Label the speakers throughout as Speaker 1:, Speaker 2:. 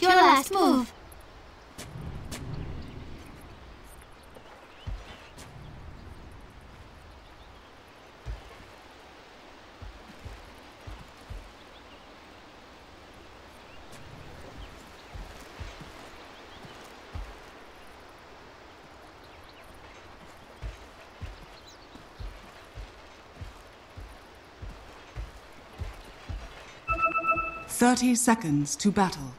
Speaker 1: your last move.
Speaker 2: Thirty seconds to battle.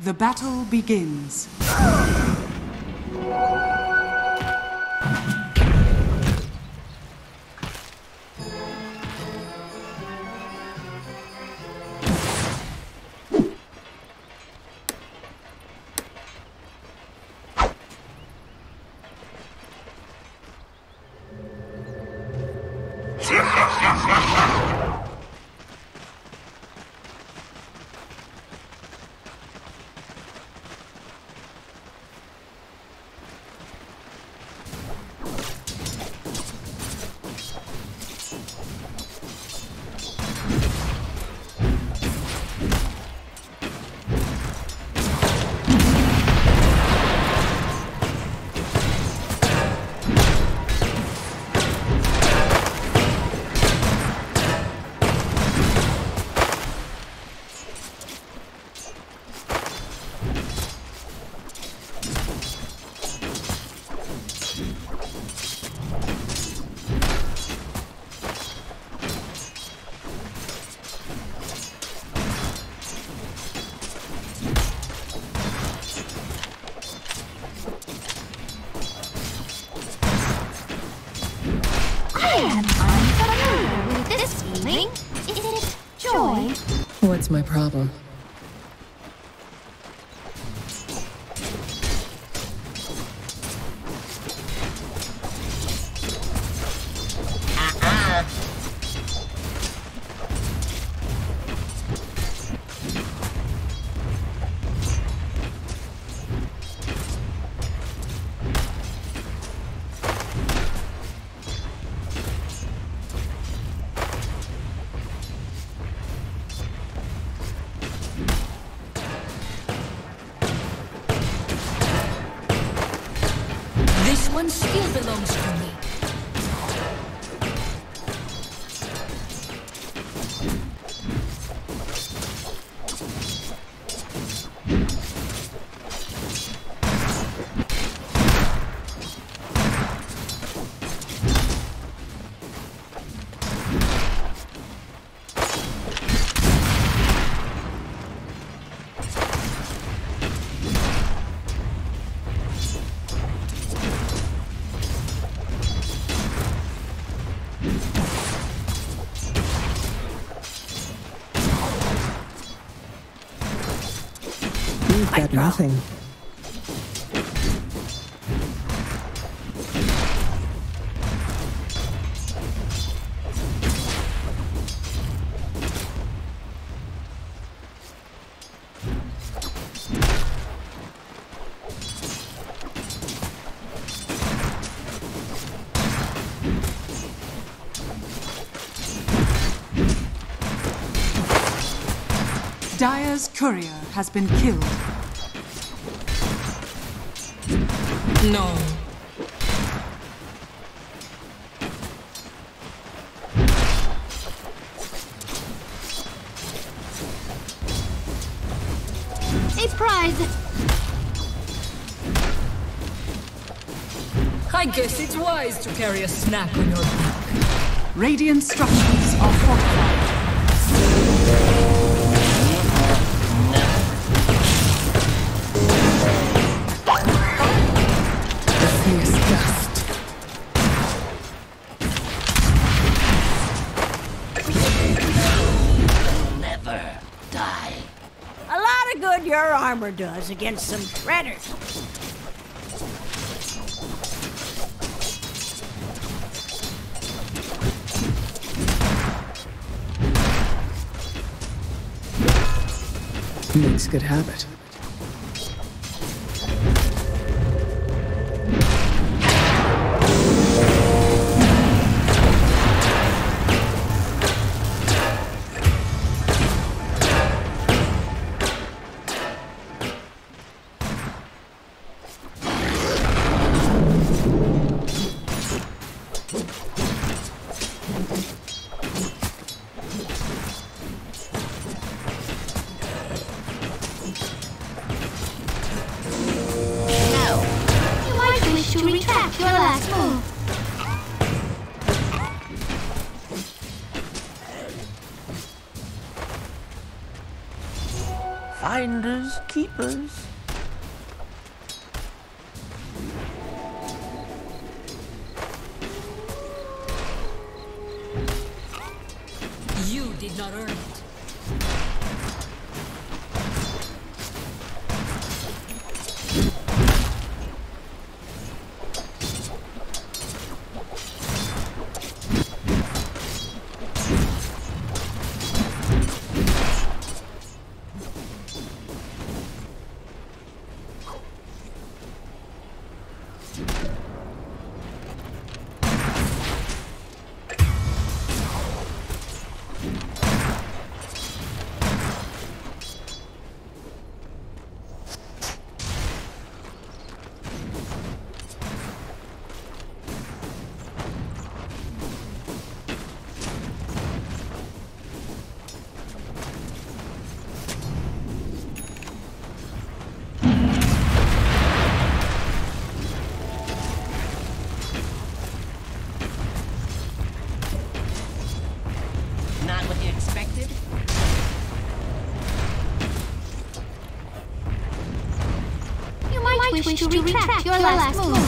Speaker 3: The
Speaker 2: battle begins.
Speaker 4: nothing.
Speaker 2: Dire's courier has been killed.
Speaker 5: No.
Speaker 1: A prize.
Speaker 5: I guess it's wise to carry a snack on your back.
Speaker 2: Radiant structures
Speaker 6: Cobra does against some predators.
Speaker 4: Makes good habit.
Speaker 7: Finders,
Speaker 1: Wish to retract your last move.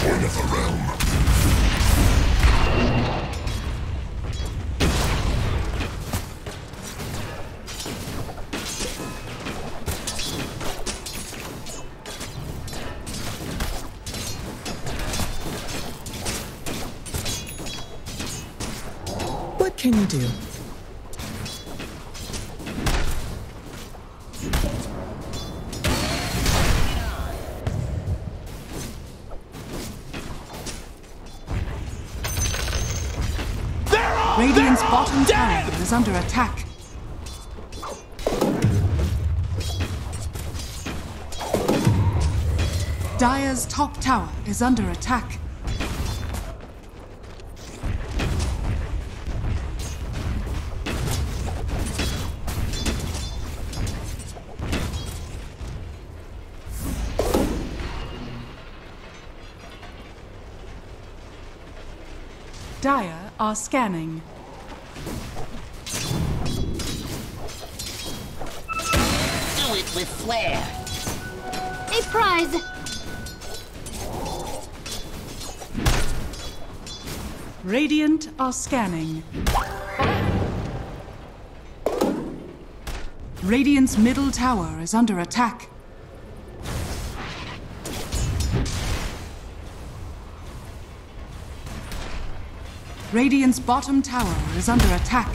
Speaker 3: Coin of the realm.
Speaker 4: What can you do?
Speaker 2: Bottom is under attack. Dire's top tower is under attack. Dire are scanning.
Speaker 7: it with flair.
Speaker 1: A prize!
Speaker 2: Radiant are scanning. Radiant's middle tower is under attack. Radiant's bottom tower is under attack.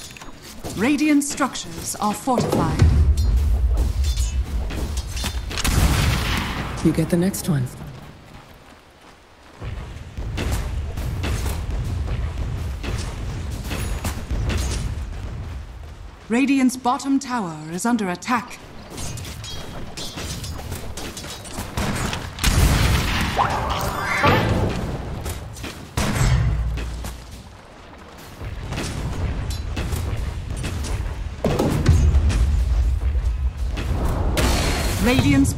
Speaker 2: Radiant structures are fortified.
Speaker 4: You get the next one.
Speaker 2: Radiant's bottom tower is under attack.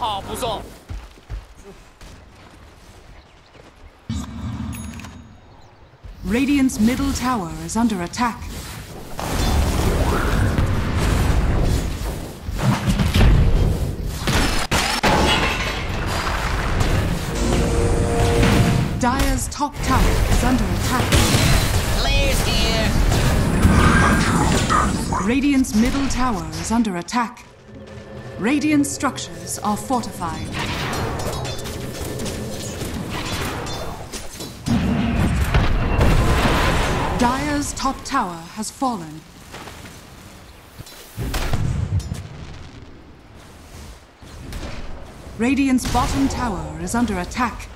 Speaker 6: 好不送。
Speaker 2: Radiant's middle tower is under attack. Dire's top tower is under attack.
Speaker 7: Players here!
Speaker 2: Radiant's middle tower is under attack. Radiant structures are fortified. Dire's top tower has fallen. Radiant's bottom tower is under attack.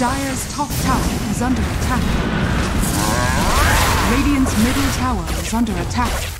Speaker 2: Dire's top tower is under attack. Radiant's middle tower is under attack.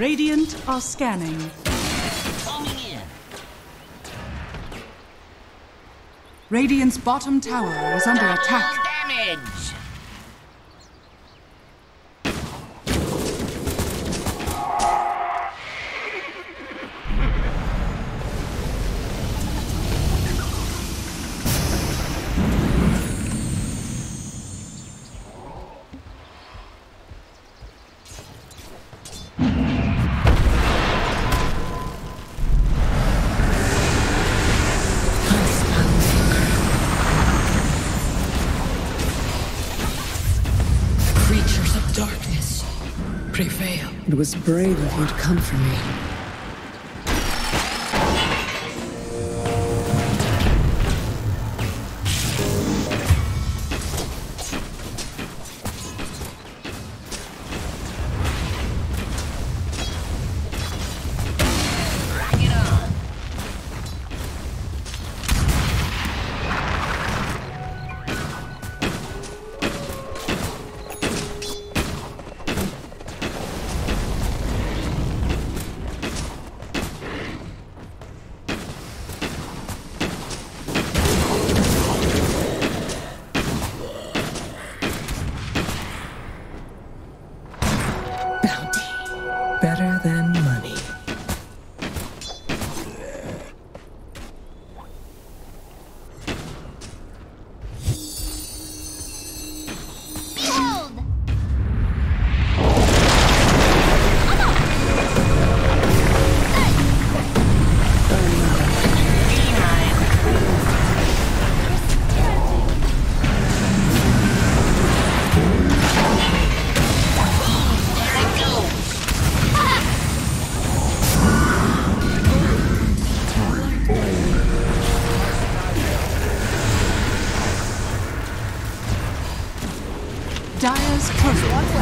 Speaker 2: Radiant are scanning.
Speaker 7: Coming in.
Speaker 2: Radiant's bottom tower is under attack.
Speaker 7: Damage.
Speaker 4: Was brave of you to come for me.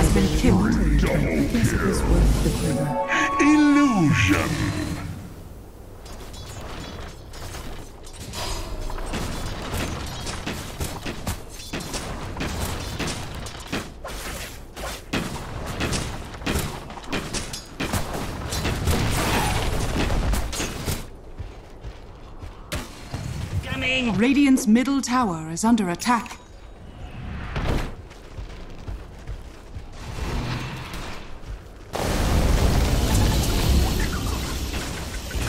Speaker 2: Has been killed.
Speaker 4: I guess it was worth the quiver.
Speaker 3: Illusion.
Speaker 2: Radiant's middle tower is under attack.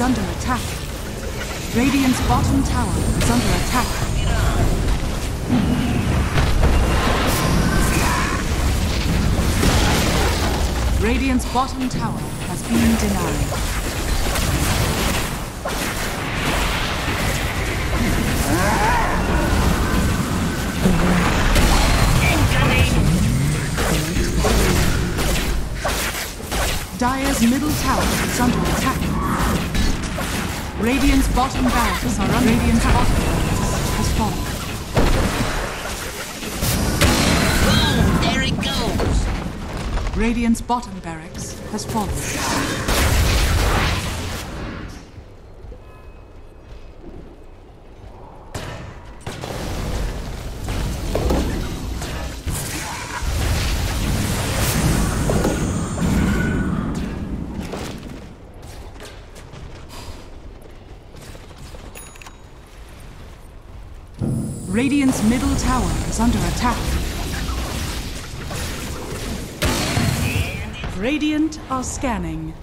Speaker 2: Is under attack. Radiant's bottom tower is under attack. Radiant's bottom tower has been denied. Dire's middle tower is under attack. Radiant's bottom barracks are under Radiant's bottom barracks has fallen. Boom! There it goes! Radiant's bottom barracks has fallen. Radiant's middle tower is under attack. Radiant are scanning.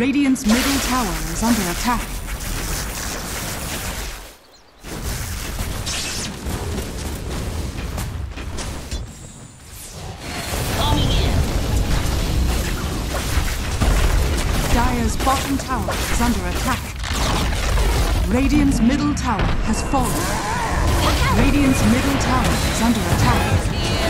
Speaker 2: Radiant's middle tower is under attack.
Speaker 7: Coming in.
Speaker 2: Dire's bottom tower is under attack. Radiant's middle tower has fallen. Radiant's middle tower is under attack.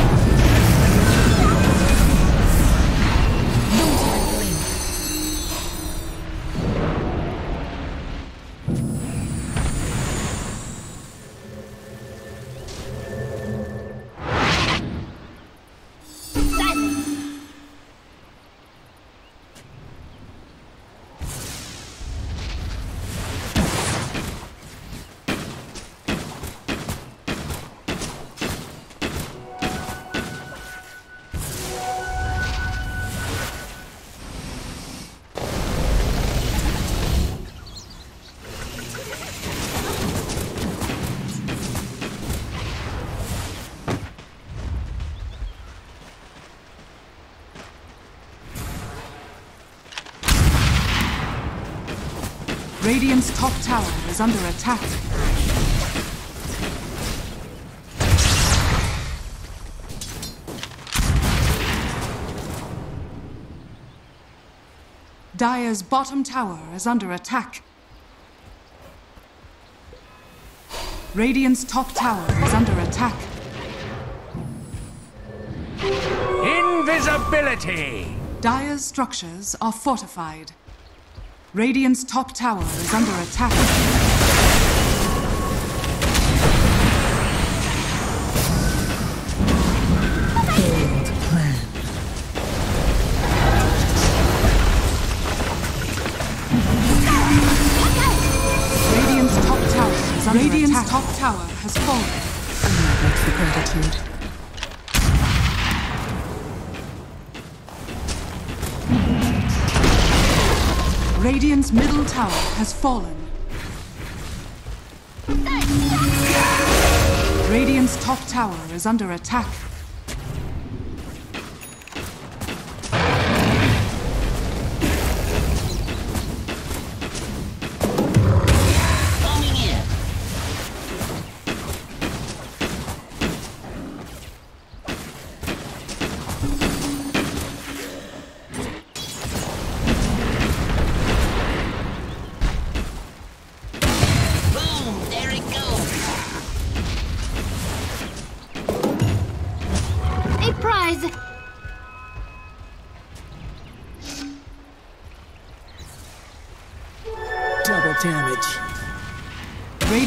Speaker 2: Radiant's top tower is under attack. Dire's bottom tower is under attack. Radiant's top tower is under attack.
Speaker 3: Invisibility!
Speaker 2: Dire's structures are fortified. Radiant's top tower is under attack.
Speaker 4: Bold plan.
Speaker 2: Radiant's top tower is under Radiant's attack. top tower has fallen.
Speaker 4: Not for gratitude.
Speaker 2: Radiant's middle tower has fallen. Radiant's top tower is under attack.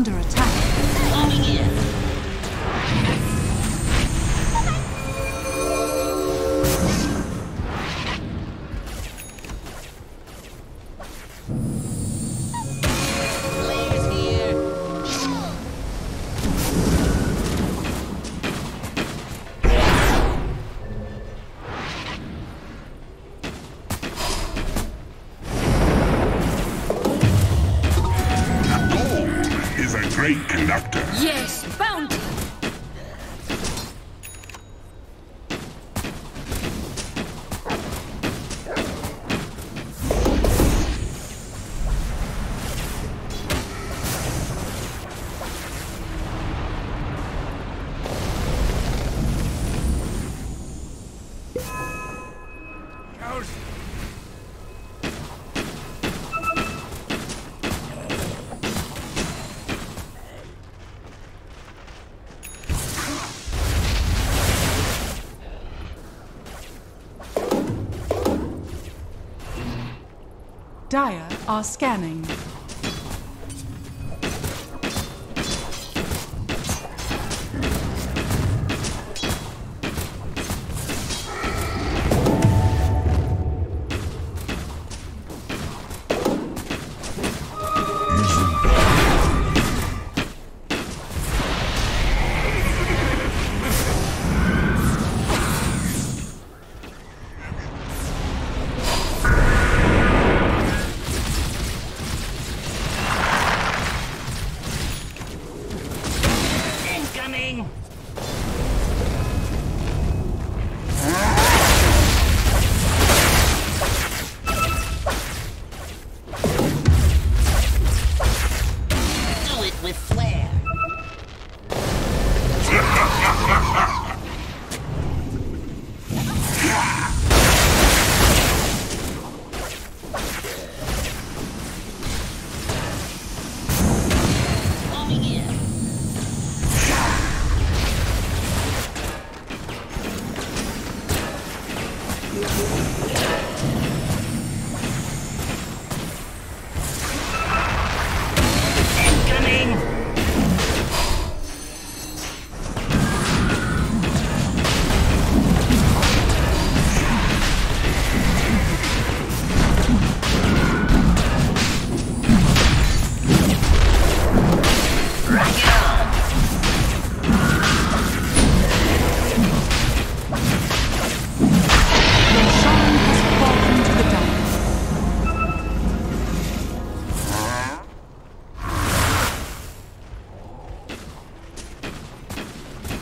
Speaker 2: Under attack. Are scanning.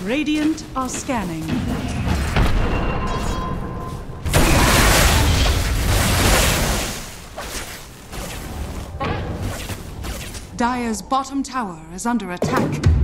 Speaker 2: Radiant are scanning. Dire's bottom tower is under attack.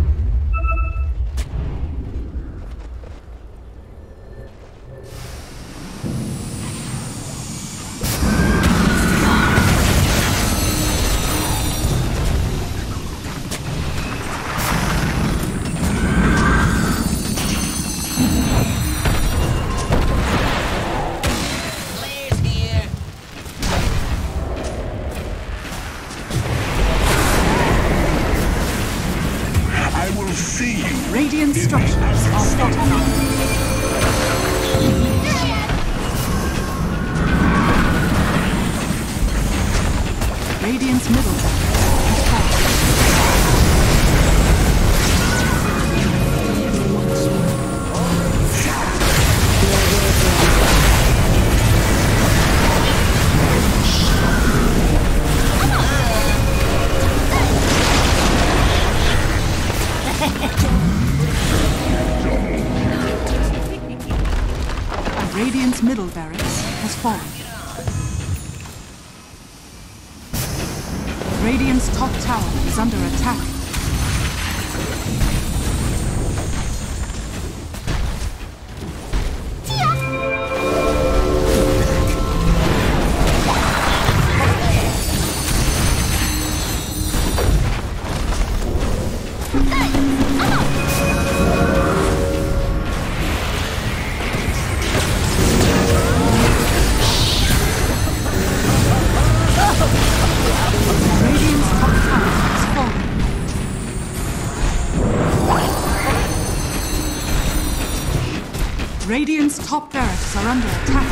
Speaker 2: are under attack.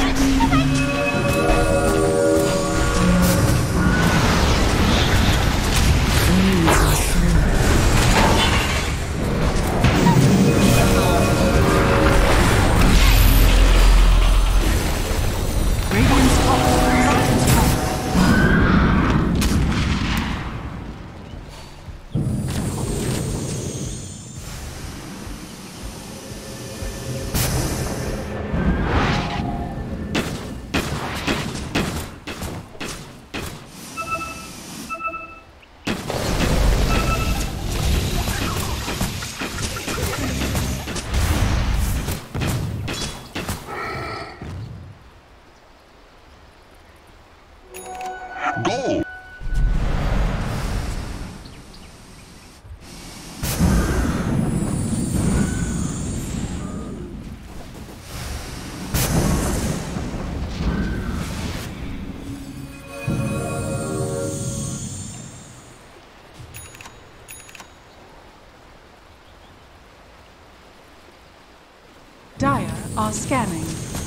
Speaker 2: Dire are scanning.